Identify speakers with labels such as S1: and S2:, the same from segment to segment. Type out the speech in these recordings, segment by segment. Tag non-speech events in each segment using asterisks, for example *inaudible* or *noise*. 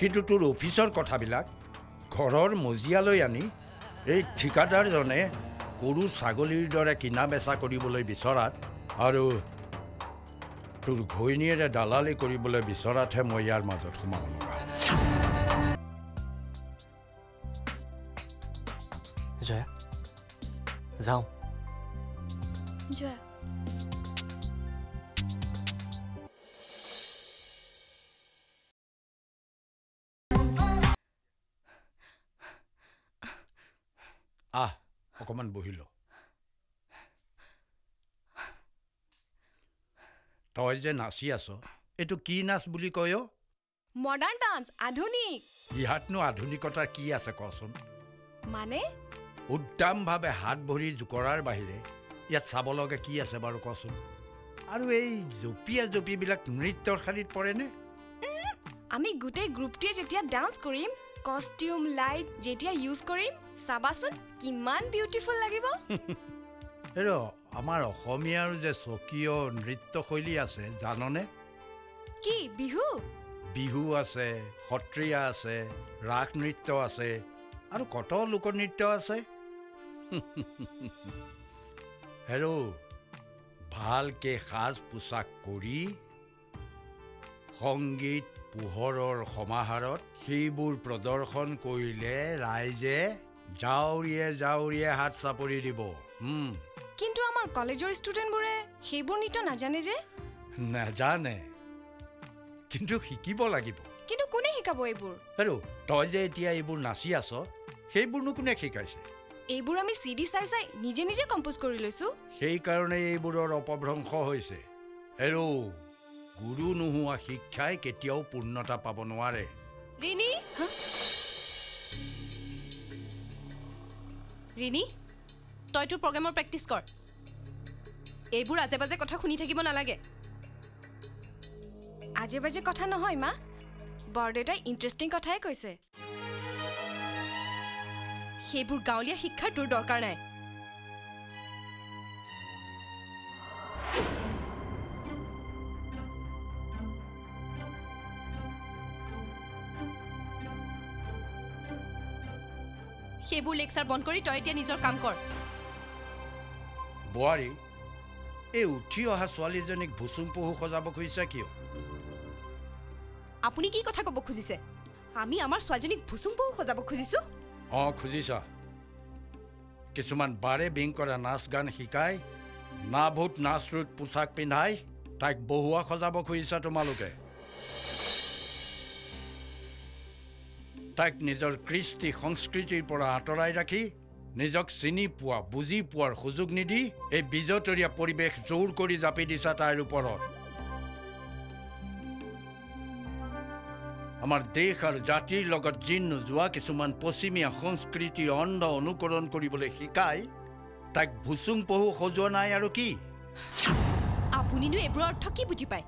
S1: কিন্তু তোৰ অফিচৰ কথাবিলাক, ঘৰৰ মজিয়ালৈ আনি এই ঠিকাদাৰজনে গৰু ছাগলীৰ দৰে কিনা বেচা কৰিবলৈ বিচৰাত আৰু তোৰ ঘৈণীয়েৰে দালালি কৰিবলৈ বিচৰাতহে মই ইয়াৰ মাজত সোমাব লগা।
S2: জয়া যাওঁ।
S1: আহ অকণমান বহিলো। তই যে নাচি আছ এইটো কি নাচ বুলি কয় অ?
S3: মডাৰ্ণ ডান্স আধুনিক।
S1: ইয়াতনো আধুনিকতা কি আছে কচোন?
S3: মানে?
S1: উদ্দামভাৱে হাত ভৰি জোকৰাৰ বাহিৰে ইয়াত চাব লগা কি আছে বাৰু কচোন? আৰু এই জঁপিয়া জঁপিবিলাক নৃত্যৰ শাৰীত পৰেনে?
S3: আমি গোটেই গ্ৰুপটোৱে যেতিয়া ডান্স কৰিম কষ্টিউম লাইট যেতিয়া ইউজ কৰিম চাবাচোন কিমান বিউটিফুল লাগিব। *laughs*
S1: এই ৰ আমাৰ অসমীয়াৰ যে স্বকীয় নৃত্যশৈলী আছে জাননে
S3: কি বিহু
S1: বিহু আছে সত্ৰীয়া আছে ৰাস নৃত্য আছে আৰু কত লোকনৃত্য আছে হেৰ' ভালকে সাজ পোছাক কৰি সংগীত পোহৰৰ সমাহাৰত সেইবোৰ প্ৰদৰ্শন কৰিলে ৰাইজে জাউৰিয়ে জাউৰিয়ে হাত চাপৰি দিব
S3: আমাৰ কলেজৰ ষ্টুডেণ্টবোৰে সেইবোৰ নৃত্য নাজানে যে?
S1: নাজানে। কিন্তু শিকিব লাগিব।
S3: কিন্তু কোনে শিকাব এইবোৰ?
S1: আৰু তই যে এতিয়া এইবোৰ নাচি আছ সেইবোৰনো কোনে শিকাইছে?
S3: এইবোৰ আমি চি চাই চাই নিজে নিজে কম্প'জ কৰি লৈছোঁ।
S1: সেইকাৰণে এইবোৰৰ অপভ্ৰংশ হৈছে। হেৰৌ গুৰু নোহোৱা শিক্ষাই কেতিয়াও পূৰ্ণতা পাব নোৱাৰে।
S4: ৰিণি? ৰিণি? তই তোৰ প্ৰগ্ৰেমৰ প্ৰেক্টিছ কৰ। এইবোৰ আজে বাজে কথা শুনি থাকিব নালাগে।
S3: আজে বাজে কথা নহয় মা। বৰদেউতাই ইণ্টাৰেষ্টিং কথাই কৈছে।
S4: সেইবোৰ গাঁৱলীয়া শিক্ষাৰ তোৰ দৰকাৰ নাই। সেইবোৰ লেকচাৰ বন্ধ কৰি তই এতিয়া নিজৰ কাম কৰ।
S1: বোৱাৰী এই উঠি অহা ছোৱালীজনীক ভুচুং পহু সজাব খুজিছা কিয়?
S4: আপুনি কি কথা ক'ব খুজিছে? আমি আমাৰ ছোৱালীজনীক ভুচুং পহু সজাব খুজিছোঁ?
S1: অঁ খুজিছা। কিছুমান বাৰে বিং কৰা নাচ গান শিকাই নাভূত নাচ ৰুট পোছাক পিন্ধাই তাইক বহুৱা সজাব খুজিছা তোমালোকে। তাইক নিজৰ কৃষ্টি সংস্কৃতিৰ পৰা আঁতৰাই ৰাখি নিজক চিনি পোৱা বুজি পোৱাৰ সুযোগ নিদি এই বিজতৰীয়া পৰিৱেশ জোৰ কৰি জাপি দিছা তাইৰ ওপৰত। আমাৰ দেশ আৰু জাতিৰ লগত জিন নোযোৱা কিছুমান পশ্চিমীয়া সংস্কৃতিৰ অন্ধ অনুকৰণ কৰিবলৈ শিকাই তাইক ভুচুং পহু সজোৱা নাই আৰু কি?
S4: আপুনিনো এইবোৰৰ অৰ্থ কি বুজি পায়?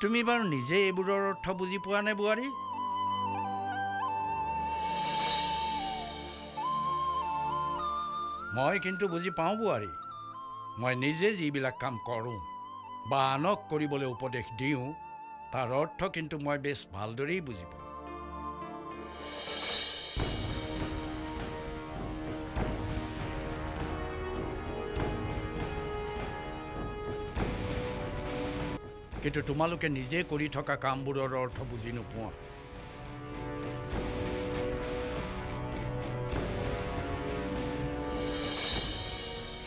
S1: তুমি বাৰু নিজে এইবোৰৰ অৰ্থ বুজি পোৱা নে বোৱাৰী? মই কিন্তু বুজি পাওঁ বোৱাৰী। মই নিজে যিবিলাক কাম কৰোঁ বা আনক কৰিবলৈ উপদেশ দিওঁ তাৰ অৰ্থ কিন্তু মই বেছ ভালদৰেই বুজি পাওঁ। কিন্তু তোমালোকে নিজে কৰি থকা কামবোৰৰ অৰ্থ বুজি নোপোৱা।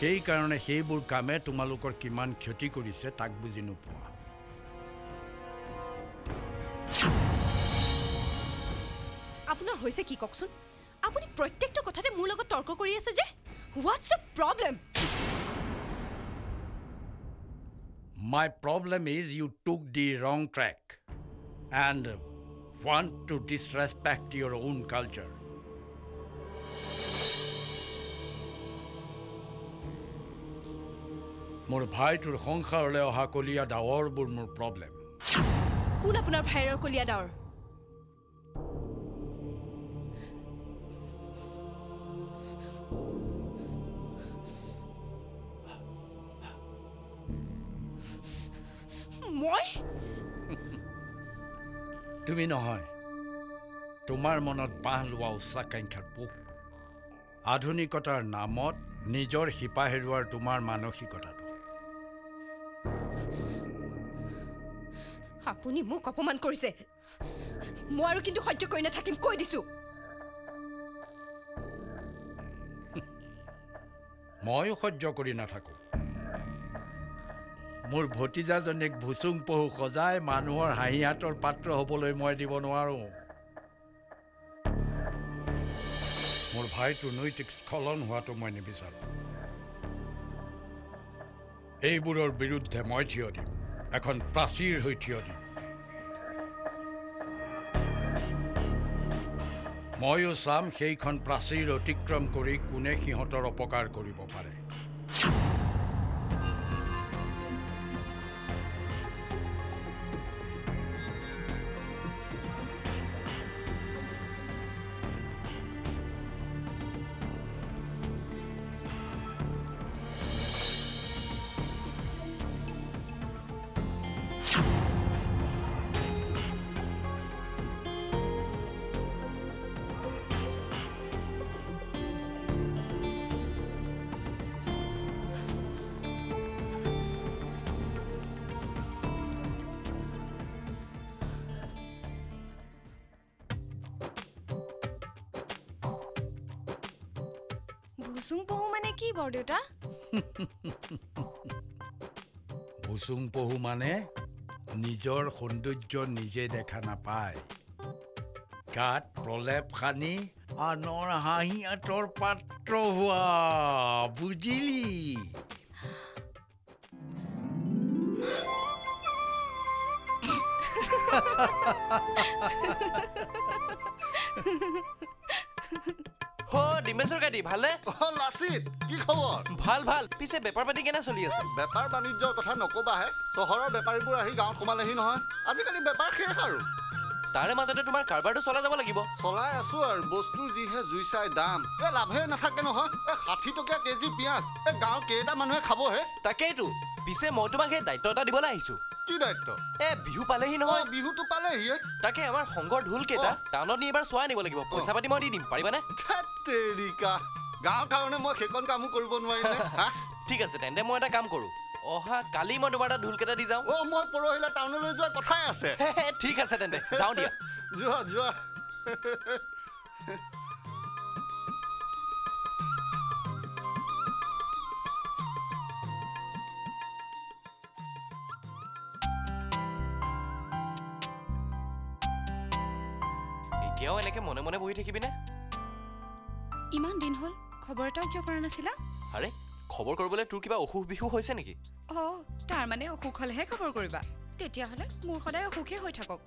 S1: সেইকাৰণে সেইবোৰ কামে তোমালোকৰ কিমান ক্ষতি কৰিছে তাক বুজি নোপোৱা।
S4: আপোনাৰ হৈছে কি কওকচোন? আপুনি প্ৰত্যেকটো কথাতে মোৰ লগত তৰ্ক কৰি আছে যে? What's a problem
S1: My problem is you took the wrong track and want to disrespect your own culture. মোৰ ভাইটোৰ সংসাৰলৈ অহা কলীয়া ডাৱৰবোৰ মোৰ প্ৰব্লেম
S4: কোন আপোনাৰ ভাইৰৰ কলীয়া ডাৱৰ? মই?
S1: তুমি নহয়। তোমাৰ মনত বাঁহ লোৱা উচ্চাকাংক্ষাৰ পোক। আধুনিকতাৰ নামত নিজৰ শিপা হেৰুৱাৰ তোমাৰ মানসিকতাটো
S4: আপুনি মোক অপমান কৰিছে। মই আৰু কিন্তু সহ্য কৰি নাথাকিম কৈ দিছো।
S1: ময়ো সহ্য কৰি নাথাকোঁ। মোৰ ভতিজাজনীক ভুচুং পহু সজাই মানুহৰ হাঁহি হাতৰ পাত্ৰ হ'বলৈ মই দিব নোৱাৰোঁ। মোৰ ভাইটোৰ নৈতিক স্খলন হোৱাটো মই নিবিচাৰোঁ। এইবোৰৰ বিৰুদ্ধে মই থিয় দিম। এখন প্ৰাচীৰ হৈ থিয় দিম। ময়ো চাম সেইখন প্ৰাচীৰ অতিক্ৰম কৰি কোনে সিহঁতৰ অপকাৰ কৰিব পাৰে।
S3: ভুচুং পহু মানে কি বৰদেউতা
S1: ভুচুং পহু মানে নিজৰ সৌন্দৰ্য নিজে দেখা নাপায়। গাত প্ৰলেপ সানি আনৰ হাঁহি আঁতৰ পাত্ৰ হোৱা বুজিলি? *laughs*
S2: হ ডিমেশ্বৰ কাটি ভালে
S5: অ, লাচিত কি খবৰ?
S2: ভাল ভাল। পিছে বেপাৰ পাতি কেনে চলি আছে?
S5: বেপাৰ বাণিজ্যৰ কথা নকবাহে চহৰৰ বেপাৰীবোৰ আহি গাঁৱত সোমালেহি নহয়। আজিকালি বেপাৰ শেষ আৰু।
S2: তাৰে মাজতে তোমাৰ কাৰবাৰটো চলাই যাব লাগিব।
S5: চলাই আছো আৰু বস্তুৰ যিহে জুই চাই দাম। এ লাভে নাথাকে নহয়। ষাঠি টকীয়া কেজি পিঁয়াজ। এ গাঁৱৰ কেইটা মানুহে খাবহে।
S2: তাকেইতো। পিছে মই তোমাক সেই দায়িত্ব এটা দিবলৈ আহিছো।
S5: কি দায়িত্ব?
S2: এ বিহু পালেহি নহয়।
S5: বিহুটো পালেহিয়ে
S2: তাকে আমাৰ সংঘৰ ঢোল কেইটা টাউনত নি এবাৰ চোৱাই আনিব লাগিব। পইচা পাতি মই দি দিম পাৰিবানে?
S5: তেৰিকা। গাঁৱৰ কাৰণে মই সেইকণ কামো কৰিব নোৱাৰিমনে হা?
S2: ঠিক আছে তেন্তে মই এটা কাম কৰোঁ। অহা কালি মই তোমাৰ তাত ঢোল কেইটা দি যাওঁ।
S5: অ মই পৰহিলে টাউনলৈ যোৱাৰ কথাই আছে।
S2: ঠিক আছে তেন্তে। যাওঁ দিয়া।
S5: যোৱা যোৱা।
S2: এতিয়াও এনেকে মনে মনে বহি থাকিবিনে
S3: ইমান দিন হ'ল খবৰ এটাও কিয় কৰা নাছিলা?
S2: আৰে খবৰ কৰিবলৈ তোৰ কিবা অসুখ বিসুখ হৈছে নেকি?
S3: অঁ তাৰমানে অসুখ হ'লেহে খবৰ কৰিবা। তেতিয়াহ'লে মোৰ সদায় অসুখেই হৈ থাকক।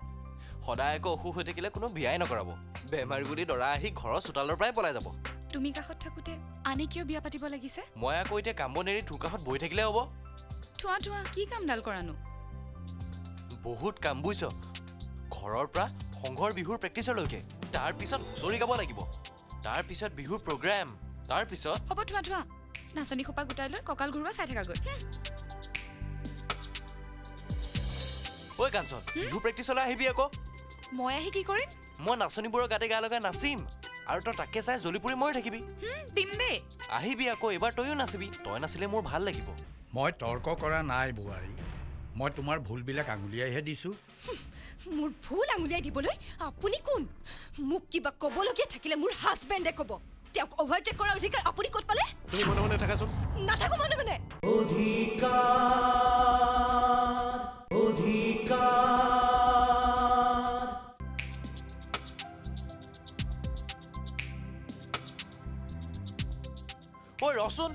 S2: সদায় আকৌ অসুখ হৈ থাকিলে কোনো বিয়াই নকৰাব। বেমাৰী বুলি দৰা আহি ঘৰৰ চোতালৰ পৰাই পলাই যাব।
S3: তুমি কাষত থাকোঁতে আনে কিয় বিয়া পাতিব লাগিছে?
S2: মই আকৌ এতিয়া কাম বন এৰি তোৰ কাষত বহি থাকিলে হ'ব।
S3: থোৱা থোৱা কি কামডাল কৰানো?
S2: বহুত কাম বুজিছ ঘৰৰ পৰা সংঘৰ বিহুৰ প্ৰেক্টিচলৈকে তাৰপিছত হুঁচৰি গাব লাগিব। তাৰপিছত বিহুৰ প্ৰগ্ৰেম। তাৰপিছত
S3: হ'ব থোৱা থোৱা। নাচনী সোপা গোটাই লৈ কঁকাল ঘূৰোৱা চাই থাকাগৈ।
S2: ঐ কাঞ্চন বিহু প্ৰেক্টিচলৈ আহিবি আকৌ।
S3: মই আহি কি কৰিম?
S2: মই নাচনীবোৰৰ গাতে গা লগাই নাচিম। আৰু তই তাকে চাই জ্বলি পুৰি মৰি থাকিবি।
S3: হুম, দিম দেই
S2: আহিবি আকৌ এইবাৰ তইও নাচিবি। তই নাচিলে মোৰ ভাল লাগিব।
S1: মই তৰ্ক কৰা নাই বোৱাৰী। মই তোমাৰ ভুলবিলাক আঙুলিয়াইহে দিছোঁ।
S4: মোৰ ভুল আঙুলিয়াই দিবলৈ আপুনি কোন? মোক কিবা ক'বলগীয়া থাকিলে মোৰ হাজবেণ্ডে ক'ব। তেওঁক অভাৰটেক কৰাৰ অধিকাৰ আপুনি ক'ত পালে?
S2: তুমি মনে মনে থাকাচোন।
S4: নাথাকো মনে মনে।
S2: ঐ ৰচোন।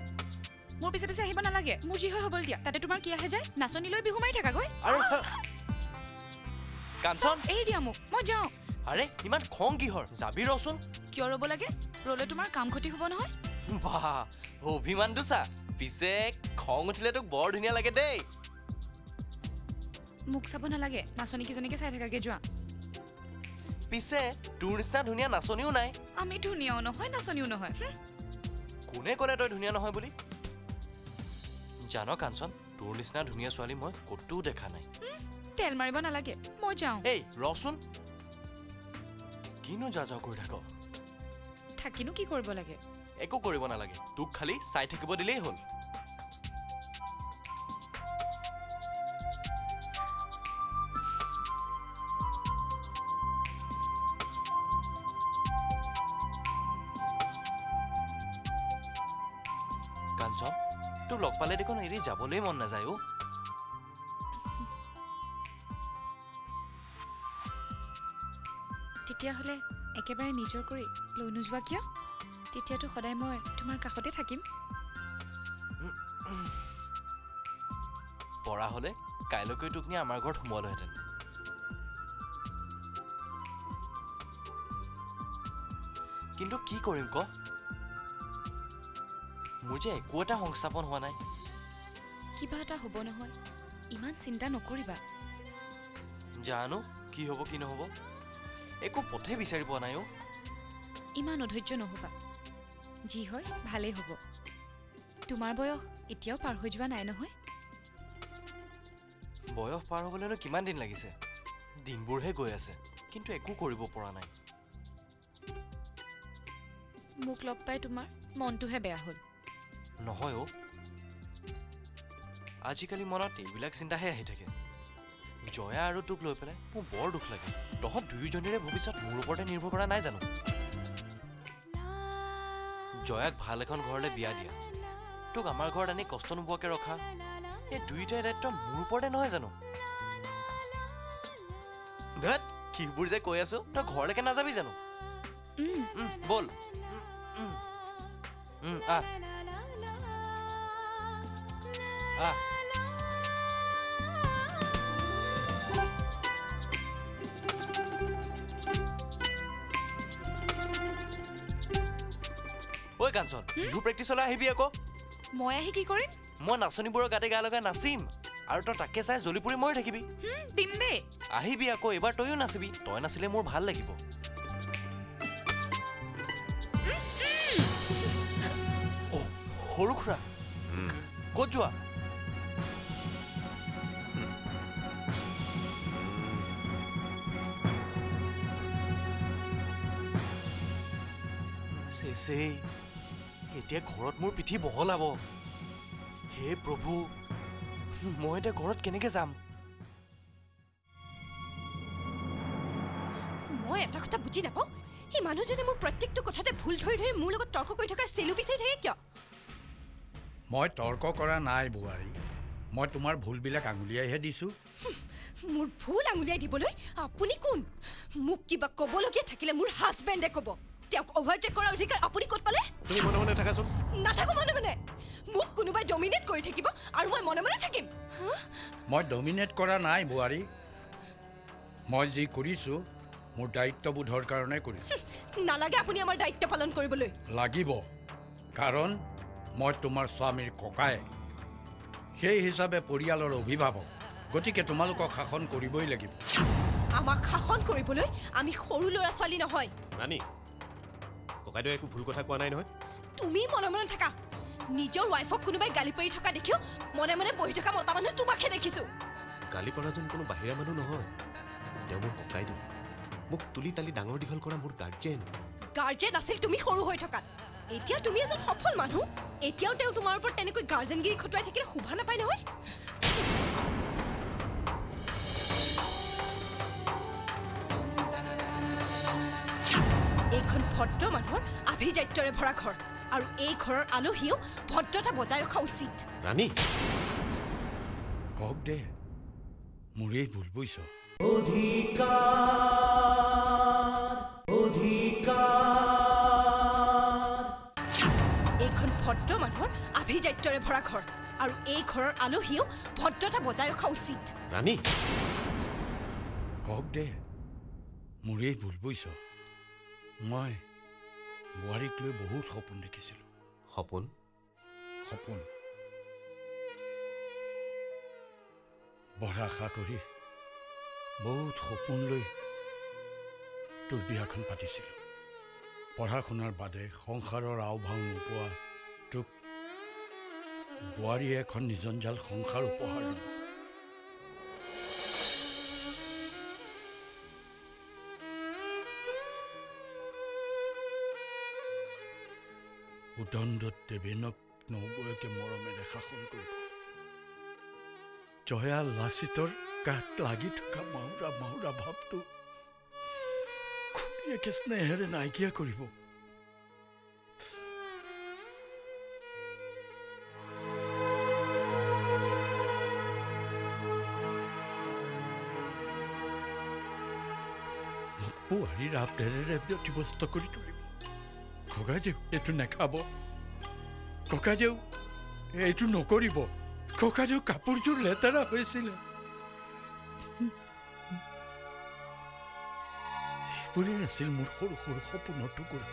S3: মোৰ পিছে পিছে আহিব নালাগে। মোৰ যি হয় হ'বলৈ দিয়া। তাতে তোমাৰ কি আহে যায়? নাচনী লৈ বিহু মাৰি থাকাগৈ
S2: আৰু কাঞ্চন।
S3: এই দিয়া মোক মই যাওঁ।
S2: আৰে ইমান খং কিহৰ? যাবি ৰচোন।
S3: কিয় ৰ'ব লাগে? ৰ'লে তোমাৰ কাম ক্ষতি হ'ব নহয়।
S2: বাহ অভিমানটো চা পিছে খং উঠিলে তোক বৰ ধুনীয়া লাগে দেই।
S6: মোক চাব নালাগে নাচনীকেইজনীকে চাই থাকাগে যোৱা।
S2: পিছে তোৰ নিচিনা ধুনীয়া নাচনীও নাই।
S6: আমি ধুনীয়াও নহয় নাচনীও নহয়।
S2: কোনে ক'লে তই ধুনীয়া নহয় বুলি? জান কাঞ্চন তোৰ নিচিনা ধুনীয়া ছোৱালী মই ক'তো দেখা নাই।
S6: তেল মাৰিব নালাগে। মই যাওঁ।
S2: এই ৰচোন। কিনো যা যা কৰি থাক?
S6: থাকিনো কি কৰিব লাগে?
S2: একো কৰিব নালাগে। তোক খালি চাই থাকিব দিলেই হ'ল। কাঞ্চন তোক লগ পালে দেখোন এৰি যাবলৈ মন নাযায় অ'
S6: তেতিয়াহ'লে একেবাৰে নিজৰ কৰি লৈ নোযোৱা কিয়? তেতিয়াতো সদায় মই তোমাৰ কাষতে থাকিম।
S2: পৰা হ'লে কাইলৈকৈ তোক নি আমাৰ ঘৰত সোমোৱালোহেঁতেন। কিন্তু কি কৰিম ক? মোৰ যে একো এটা সংস্থাপন হোৱা নাই।
S6: কিবা এটা হ'ব নহয়। ইমান চিন্তা নকৰিবা।
S2: জানো কি হ'ব কি নহ'ব। একো পথে বিচাৰি পোৱা নাই অ'
S6: ইমান অধৈৰ্য নহ'বা। যি হয় ভালেই হ'ব। তোমাৰ বয়স এতিয়াও পাৰ হৈ যোৱা নাই নহয়?
S2: বয়স পাৰ হ'বলৈনো কিমান দিন লাগিছে? দিনবোৰহে গৈ আছে কিন্তু একো কৰিব পৰা নাই।
S6: মোক লগ পাই তোমাৰ মনটোহে বেয়া হ'ল।
S2: নহয় অ' আজিকালি মনত এইবিলাক চিন্তাহে আহি থাকে। জয়া আৰু তোক লৈ পেলাই মোৰ বৰ দুখ লাগে। তহঁত দুয়োজনীৰে ভৱিষ্যত মোৰ ওপৰতে নিৰ্ভৰ কৰা নাই জানো? জয়াক ভাল এখন ঘৰলৈ বিয়া দিয়া। তোক আমাৰ ঘৰত আনি কষ্ট নোপোৱাকৈ ৰখা। এই দুয়োটাই দায়িত্ব মোৰ ওপৰতে নহয় জানো? ধেত কিবোৰ যে কৈ আছো তই ঘৰলৈকে নাযাবি জানো? ব'ল। আহ। ঐ কাঞ্চন বিহু প্ৰেক্টিচলৈ আহিবি আকৌ।
S6: মই আহি কি কৰিম?
S2: মই নাচনীবোৰৰ গাতে গা লগাই নাচিম আৰু তই তাকে চাই জ্বলি পুৰি মৰি থাকিবি।
S6: হুম, দিম দেই
S2: আহিবি আকৌ এইবাৰ তইও নাচিবি তই নাচিলে মোৰ ভাল লাগিব। সৰু খুৰা ক'ত যোৱা? চেচেই এতিয়া ঘৰত মোৰ পিঠি বহলাব। হে প্ৰভু মই এতিয়া ঘৰত কেনেকে যাম?
S4: মই এটা কথা বুজি নাপাওঁ। সেই মানুহজনে মোৰ প্ৰত্যেকটো কথাতে ভুল ধৰি ধৰি মোৰ লগত তৰ্ক কৰি থকাৰ চেলু বিচাৰি থাকে কিয়?
S1: মই তৰ্ক কৰা নাই বোৱাৰী। মই তোমাৰ ভুলবিলাক আঙুলিয়াইহে দিছোঁ।
S4: মোৰ ভুল আঙুলিয়াই দিবলৈ আপুনি কোন? মোক কিবা ক'বলগীয়া থাকিলে মোৰ হাজবেণ্ডে ক'ব। তেওঁক অভাৰটেক কৰাৰ অধিকাৰ আপুনি ক'ত পালে?
S7: তুমি মনে মনে থাকাচোন।
S4: নাথাকো মনে মনে। মোক কোনোবাই ডমিনেট কৰি থাকিব আৰু মই মনে মনে থাকিম?
S1: মই ডমিনেট কৰা নাই বোৱাৰী। মই যি কৰিছোঁ মোৰ দায়িত্ববোধৰ কাৰণে কৰিছোঁ।
S4: নালাগে আপুনি আমাৰ দায়িত্ব পালন কৰিবলৈ।
S1: লাগিব কাৰণ মই তোমাৰ স্বামীৰ ককাই সেই হিচাপে পৰিয়ালৰ অভিভাৱক। গতিকে তোমালোকক শাসন কৰিবই লাগিব।
S4: আমাক শাসন কৰিবলৈ আমি সৰু ল'ৰা ছোৱালী নহয়।
S7: ৰাণী ককাইদেউ একো ভুল কথা কোৱা নাই নহয়।
S4: তুমি মনে মনে থাকা। নিজৰ ৱাইফক কোনোবাই গালি পাৰি থকা দেখিও মনে মনে বহি থকা মতা মানুহ তোমাকহে দেখিছোঁ।
S7: গালি পৰাজন কোনো বাহিৰা মানুহ নহয়। তেওঁ মোৰ ককাইদেউ মোক তুলি তালি ডাঙৰ দীঘল কৰা মোৰ গাৰ্জেন
S4: গাৰ্জেন আছিল তুমি সৰু হৈ থকাত এতিয়া তুমি এজন সফল মানুহ। এতিয়াও তেওঁ তোমাৰ ওপৰত তেনেকৈ গাৰ্জেনগিৰি খটুৱাই থাকিলে শোভা নাপায় নহয়। এইখন ভদ্ৰ মানুহৰ আভিজাত্যৰে ভৰা ঘৰ। আৰু এই ঘৰৰ আলহীয়েও ভদ্ৰতা বজাই ৰখা উচিত।
S7: ৰাণী
S1: কওক দে মোৰেই ভুল বুজিছ?
S4: এইখন ভদ্ৰ মানুহৰ আভিজাত্যৰে ভৰা ঘৰ। আৰু এই ঘৰৰ আলহীয়েও ভদ্ৰতা বজাই ৰখা উচিত।
S7: ৰাণী
S1: কওক দে মোৰেই ভুল বুজিছ? মই বোৱাৰীক লৈ বহুত সপোন দেখিছিলোঁ।
S7: সপোন?
S1: সপোন। বৰ আশা কৰি বহুত সপোন লৈ তোৰ বিয়াখন পাতিছিলোঁ। পঢ়া শুনাৰ বাদে সংসাৰৰ আওভাও নোপোৱা তোক বোৱাৰীয়ে এখন নিজঞ্জাল সংসাৰ উপহাৰ দিলোঁ উদণ্ডত দেৱেনক নবৌয়েকে মৰমেৰে শাসন কৰিব। জয়া লাচিতৰ গাত লাগি থকা মাউৰা মাউৰা ভাৱটো খুৰীয়েকে স্নেহেৰে নাইকিয়া কৰিব? মোক বোৱাৰীৰ আবদাৰেৰে ব্যতিব্যস্ত কৰি তুলিব ককাইদেউ এইটো নাখাব ককাইদেউ এইটো নকৰিব ককাইদেউ কাপোৰযোৰ লেতেৰা হৈছিলে সেইবোৰেই আছিল মোৰ সৰু সৰু সপোনৰ টুকুৰা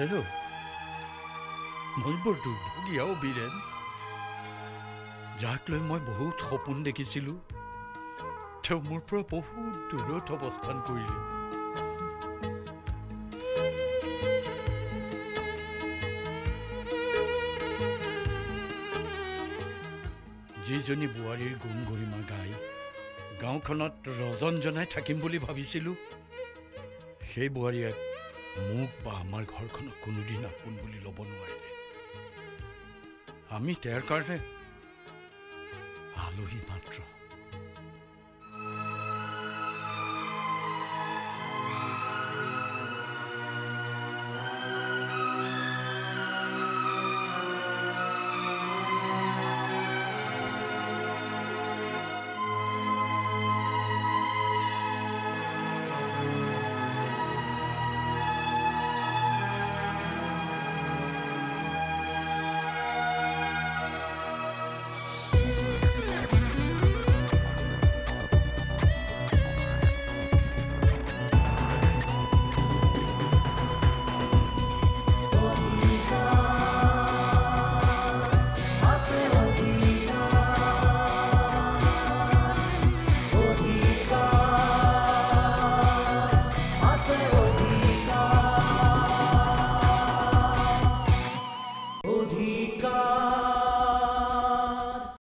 S1: হেল্ল' মই বৰ দুৰ্ভগীয়াও বীৰেণ যাক লৈ মই বহুত সপোন দেখিছিলোঁ তেওঁ মোৰ পৰা বহুত দূৰত অৱস্থান কৰিলে যিজনী বোৱাৰীৰ গুণ গৰিমা গাই গাঁওখনত ৰজন জনাই থাকিম বুলি ভাবিছিলোঁ সেই বোৱাৰীয়ে মোক বা আমাৰ ঘৰখনক কোনোদিন আপোন বুলি ল'ব নোৱাৰিলে। আমি তেওঁৰ কাৰণে আলহী মাত্ৰ।